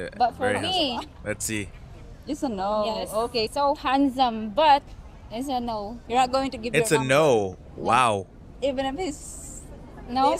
Yeah, But for me, handsome. let's see. it's a no. Yes. Okay, so handsome, but it's a no. You're not going to give It's a number. no. Wow. Even if he's No?